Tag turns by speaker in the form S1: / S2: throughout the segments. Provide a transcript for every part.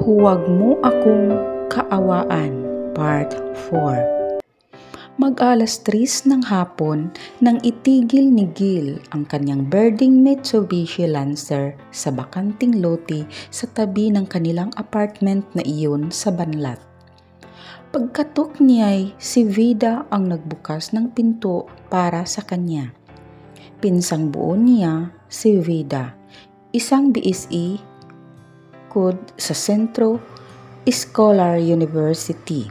S1: Huwag mo akong kaawaan, Part 4 Mag-alas 3 ng hapon nang itigil ni Gil ang kanyang birding Mitsubishi Lancer sa bakanting lote sa tabi ng kanilang apartment na iyon sa Banlat. Pagkatok niya'y si Vida ang nagbukas ng pinto para sa kanya. Pinsang buo niya si Vida, isang BSE Code sa Centro Scholar University.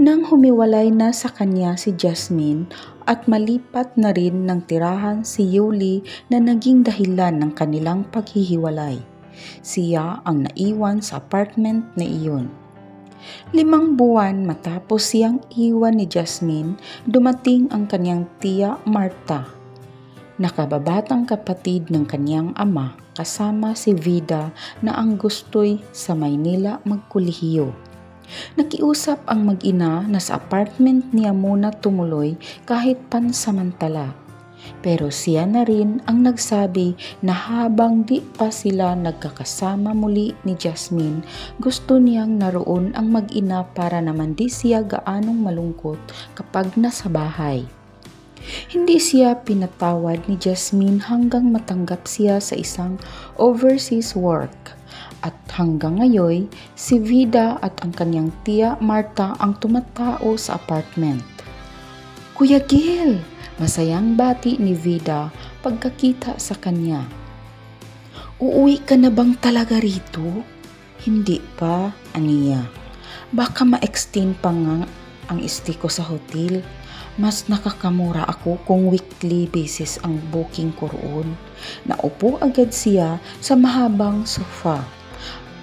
S1: Nang humiwalay na sa kanya si Jasmine at malipat na rin ng tirahan si Yuli na naging dahilan ng kanilang paghihiwalay. Siya ang naiwan sa apartment na iyon. Limang buwan matapos siyang iwan ni Jasmine, dumating ang kanyang tiya Marta. Nakababatang kapatid ng kanyang ama kasama si Vida na ang gusto'y sa Maynila magkulihiyo. Nakiusap ang mag-ina na sa apartment niya muna tumuloy kahit pansamantala pero siya na rin ang nagsabi na habang di pa sila nagkakasama muli ni Jasmine, gusto niyang naroon ang mag-ina para naman di siya gaanong malungkot kapag nasa bahay. Hindi siya pinatawad ni Jasmine hanggang matanggap siya sa isang overseas work. At hanggang ngayon, si Vida at ang kanyang tiya Marta ang tumatao sa apartment. Kuya Gil, Masayang bati ni Vida pagkakita sa kanya. Uuwi ka na bang talaga rito? Hindi pa, aniya. Baka ma-extend pa nga ang stay ko sa hotel. Mas nakakamura ako kung weekly basis ang booking ko roon. Naupo agad siya sa mahabang sofa.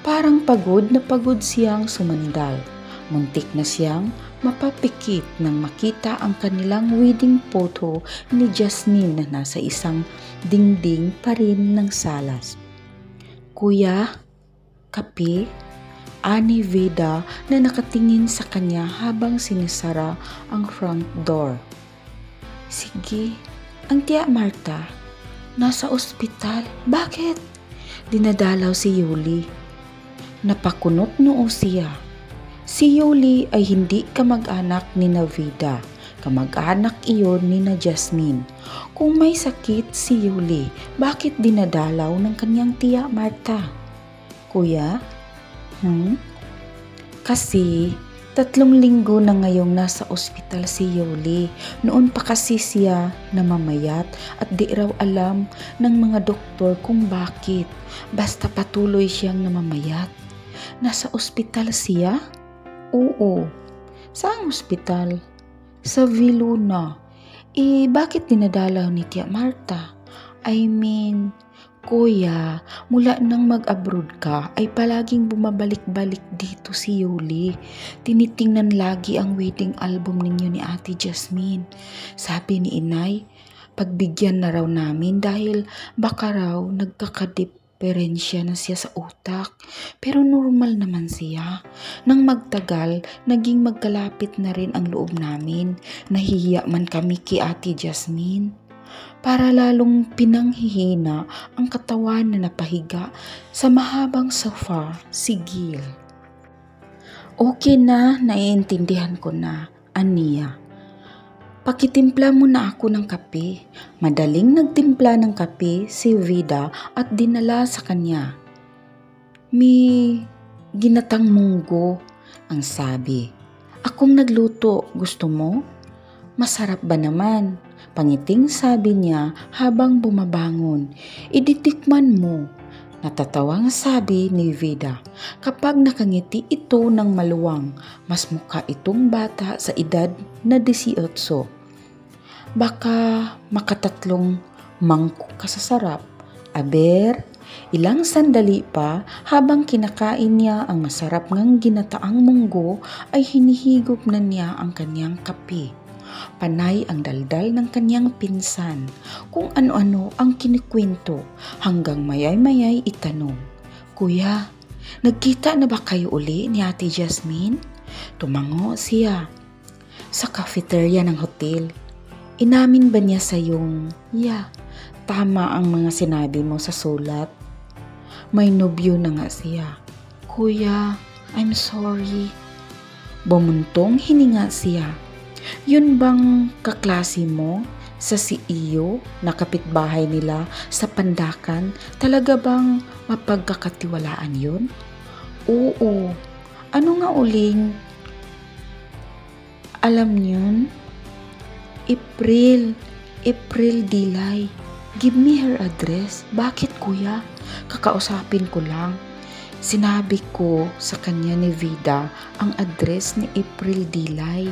S1: Parang pagod na pagod siyang sumandal. Muntik na siyang mapapikit nang makita ang kanilang wedding photo ni Jasmine na nasa isang dingding pa rin ng salas. Kuya, kape? Ani Veda na nakatingin sa kanya habang sinisara ang front door. Sige, ang tiya Marta, nasa ospital. Bakit? Dinadalaw si Yuli. Napakunot noo siya Si Yuli ay hindi kamag-anak ni Navida. Kamag-anak iyon ni na Jasmine. Kung may sakit si Yuli, bakit dinadalaw ng kanyang tiya Marta? Kuya? Hmm? Kasi tatlong linggo na ngayong nasa ospital si Yuli. Noon pa kasi siya namamayat at di raw alam ng mga doktor kung bakit. Basta patuloy siyang namamayat. Nasa ospital siya? Oo. Saang ospital? Sa Viluna. Eh, bakit dinadalaw ni Tia Marta? I mean, Kuya, mula nang mag-abroad ka ay palaging bumabalik-balik dito si Yuli. Tinitingnan lagi ang wedding album ninyo ni Ate Jasmine. Sabi ni Inay, pagbigyan na raw namin dahil baka raw nagkakadip Perensya na siya sa utak, pero normal naman siya. Nang magtagal, naging magkalapit na rin ang loob namin. Nahihiya man kami kay Ate Jasmine. Para lalong pinanghihina ang katawan na napahiga sa mahabang sofa si Gil. Okay na, naiintindihan ko na, Ania. Pakitimpla mo na ako ng kape. Madaling nagtimpla ng kape si Vida at dinala sa kanya. Mi ginatang munggo, ang sabi. Akong nagluto, gusto mo? Masarap ba naman? Pangiting sabi niya habang bumabangon. Iditikman mo. Natatawang sabi ni Vida, kapag nakangiti ito ng maluwang, mas mukha itong bata sa edad na 18. Baka makatatlong mangkok ka sa sarap. Aber, ilang sandali pa habang kinakain niya ang masarap ngang ginataang munggo ay hinihigop na niya ang kanyang kape. Panay ang daldal ng kanyang pinsan kung ano-ano ang kinikwento hanggang mayay-mayay itanong, Kuya, nagkita na ba kayo uli ni Ate Jasmine? Tumango siya. Sa cafeteria ng hotel, inamin ba niya sa yung, yeah, tama ang mga sinabi mo sa sulat? May nobyo na nga siya. Kuya, I'm sorry. Bumuntong hininga siya. Yun bang kaklase mo sa si Iyo na kapitbahay nila sa Pandakan? Talaga bang mapagkakatiwalaan yun? Oo. Ano nga uling? Alam niyon? April. April Dilay. Give me her address. Bakit kuya? Kakausapin ko lang. Sinabi ko sa kanya ni Vida ang address ni April Dilay.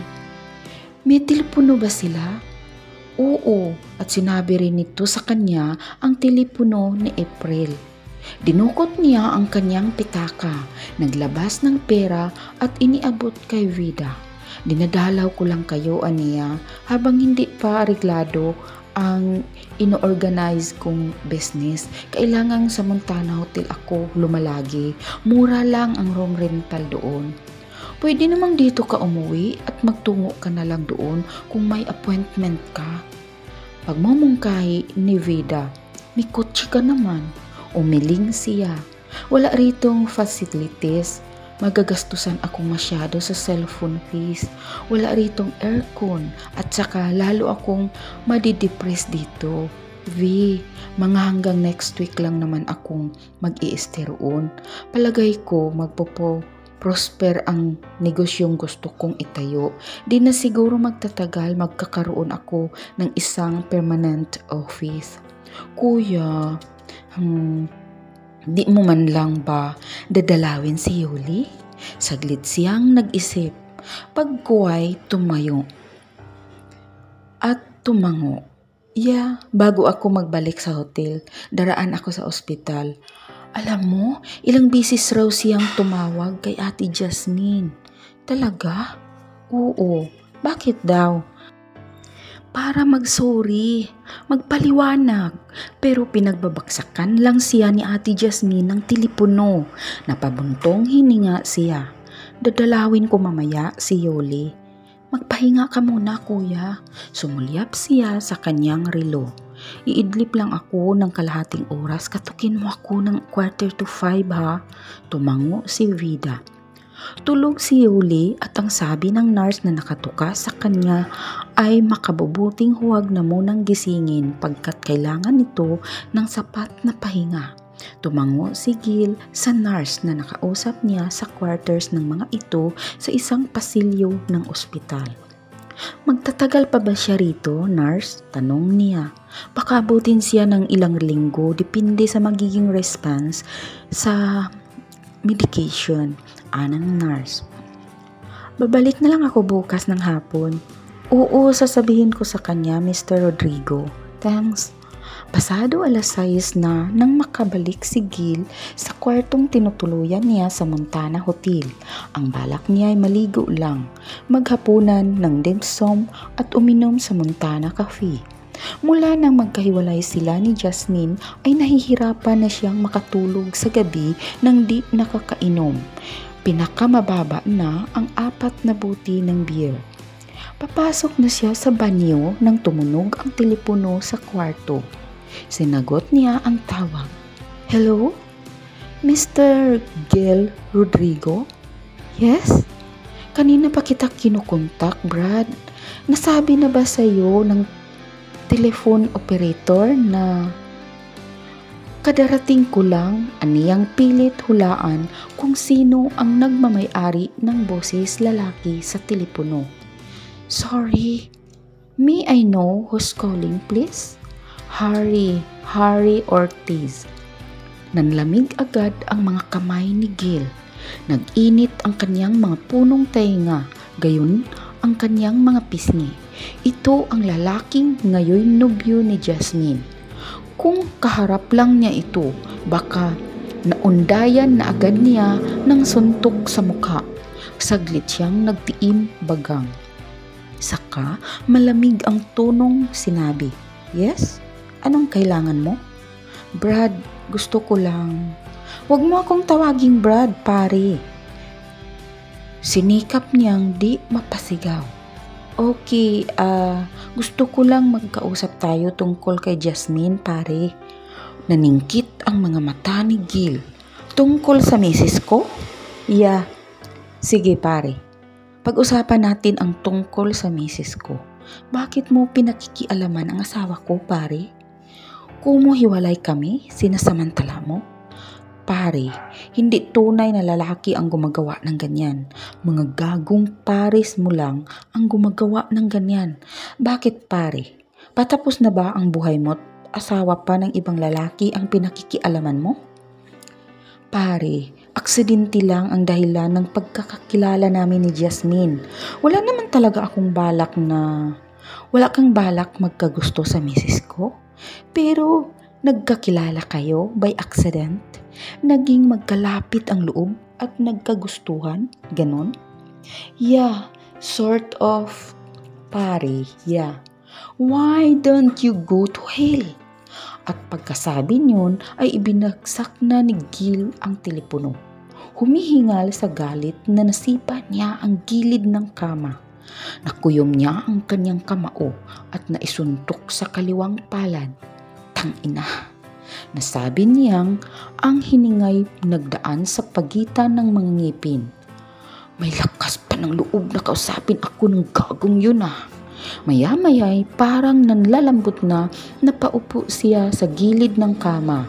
S1: May telepono ba sila? Oo, at sinabi rin nito sa kanya ang telepono ni April. Dinukot niya ang kanyang pitaka, naglabas ng pera at iniabot kay Vida. Dinadalaw ko lang kayo, aniya, habang hindi pa areglado ang ino-organize kong business. Kailangan sa Montana Hotel ako lumalagi. Mura lang ang room rental doon. Pwede namang dito ka umuwi at magtungo ka na lang doon kung may appointment ka. Pagmamungkahi ni Vida, may kotse ka naman. Umiling siya. Wala ritong facilities magagastusan ako masyado sa cellphone fees. Wala ritong aircon at saka lalo akong madidepress dito. V, mga hanggang next week lang naman akong mag i roon. Palagay ko magpopo prosper ang negosyong gusto kong itayo. Di na siguro magtatagal magkakaroon ako ng isang permanent office. Kuya, hmm, Di mo man lang ba dadalawin si Yuli? Saglit siyang nag-isip. Pagkuway tumayo. At tumango. Yeah, bago ako magbalik sa hotel, daraan ako sa ospital. Alam mo, ilang bisis raw siyang tumawag kay Ate Jasmine. Talaga? Oo. Bakit daw? para mag-sorry, magpaliwanag. Pero pinagbabaksakan lang siya ni Ate Jasmine ng telepono. Napabuntong hininga siya. Dadalawin ko mamaya si Yoli. Magpahinga ka muna kuya. Sumulyap siya sa kanyang relo. Iidlip lang ako ng kalahating oras. Katukin mo ako ng quarter to five ha. Tumango si Vida. Tulog si Yuli at ang sabi ng nurse na nakatuka sa kanya ay makabubuting huwag na munang gisingin pagkat kailangan nito ng sapat na pahinga. Tumango si Gil sa nurse na nakausap niya sa quarters ng mga ito sa isang pasilyo ng ospital. Magtatagal pa ba siya rito, nurse? Tanong niya. Baka abutin siya ng ilang linggo depende sa magiging response sa medication anang nurse. Babalik na lang ako bukas ng hapon. Oo, sasabihin ko sa kanya, Mr. Rodrigo. Thanks. Pasado alas 6 na nang makabalik si Gil sa kwartong tinutuluyan niya sa Montana Hotel. Ang balak niya ay maligo lang, maghapunan ng dimsum at uminom sa Montana Cafe. Mula nang magkahiwalay sila ni Jasmine ay nahihirapan na siyang makatulog sa gabi nang di nakakainom. Pinakamababa na ang apat na buti ng beer. Papasok na siya sa banyo nang tumunog ang telepono sa kwarto. Sinagot niya ang tawag. Hello? Mr. Gil Rodrigo? Yes? Kanina pa kita kinukontak, Brad. Nasabi na ba sa'yo ng telephone operator na Kadarating ko lang aniyang pilit hulaan kung sino ang nagmamayari ng boses lalaki sa telepono. Sorry, may I know who's calling please? Harry, Harry Ortiz. Nanlamig agad ang mga kamay ni Gil. Nag-init ang kanyang mga punong tainga, gayon ang kanyang mga pisngi. Ito ang lalaking ngayon nobyo ni Jasmine kung kaharap lang niya ito, baka naundayan na agad niya ng suntok sa mukha. Saglit siyang nagtiim bagang. Saka malamig ang tonong sinabi, Yes? Anong kailangan mo? Brad, gusto ko lang. Huwag mo akong tawaging Brad, pare. Sinikap niyang di mapasigaw. Okay, ah, uh, gusto ko lang magkausap tayo tungkol kay Jasmine, pare. Naningkit ang mga mata ni Gil. Tungkol sa misis ko? Yeah, sige pare. Pag-usapan natin ang tungkol sa misis ko. Bakit mo pinakikialaman ang asawa ko, pare? Kumo hiwalay kami, sinasamantala mo? Pare, hindi tunay na lalaki ang gumagawa ng ganyan. Mga gagong pares mo lang ang gumagawa ng ganyan. Bakit pare? Patapos na ba ang buhay mo asawa pa ng ibang lalaki ang pinakikialaman mo? Pare, aksidente lang ang dahilan ng pagkakakilala namin ni Jasmine. Wala naman talaga akong balak na... Wala kang balak magkagusto sa misis ko? Pero nagkakilala kayo by accident? Naging magkalapit ang loob at nagkagustuhan? Ganon? Yeah, sort of. Pare, yeah. Why don't you go to hell? At pagkasabi niyon ay ibinagsak na ni Gil ang telepono. Humihingal sa galit na nasipa niya ang gilid ng kama. Nakuyom niya ang kanyang kamao at naisuntok sa kaliwang palad. Tangina. Nasabi niyang ang hiningay nagdaan sa pagitan ng mga ngipin. May lakas pa ng loob na kausapin ako ng gagong yun ah. Maya-maya'y parang nanlalambot na napaupo siya sa gilid ng kama.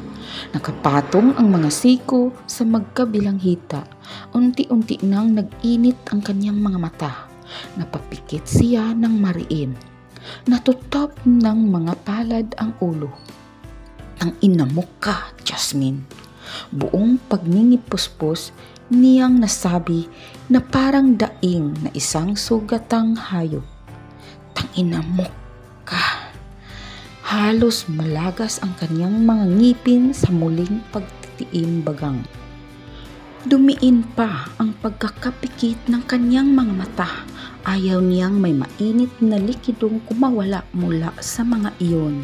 S1: Nakapatong ang mga siko sa magkabilang hita. Unti-unti nang nag-init ang kanyang mga mata. Napapikit siya ng mariin. Natutop ng mga palad ang ulo. Ang inamok ka, Jasmine. Buong pagningipuspos niyang nasabi na parang daing na isang sugatang hayop. Tangina mo ka. Halos malagas ang kanyang mga ngipin sa muling pagtitiim bagang. Dumiin pa ang pagkakapikit ng kanyang mga mata. Ayaw niyang may mainit na likidong kumawala mula sa mga iyon.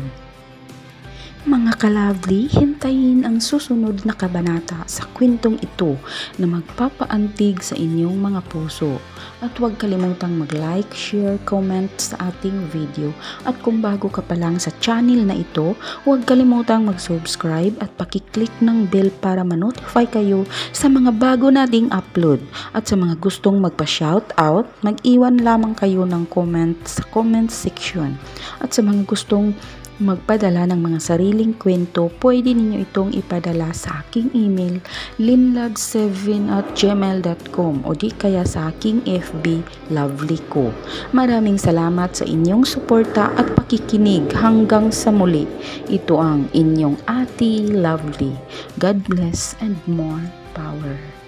S1: Mga kalabli, hintayin ang susunod na kabanata sa kwentong ito na magpapaantig sa inyong mga puso. At huwag kalimutang mag-like, share, comment sa ating video. At kung bago ka pa lang sa channel na ito, huwag kalimutang mag-subscribe at pakiclick ng bell para ma-notify kayo sa mga bago nating upload. At sa mga gustong magpa-shoutout, mag-iwan lamang kayo ng comment sa comment section. At sa mga gustong magpadala ng mga sariling kwento, pwede ninyo itong ipadala sa aking email linlad7 at gmail.com o di kaya sa aking FB Lovely ko. Maraming salamat sa inyong suporta at pakikinig hanggang sa muli. Ito ang inyong Ati Lovely. God bless and more power.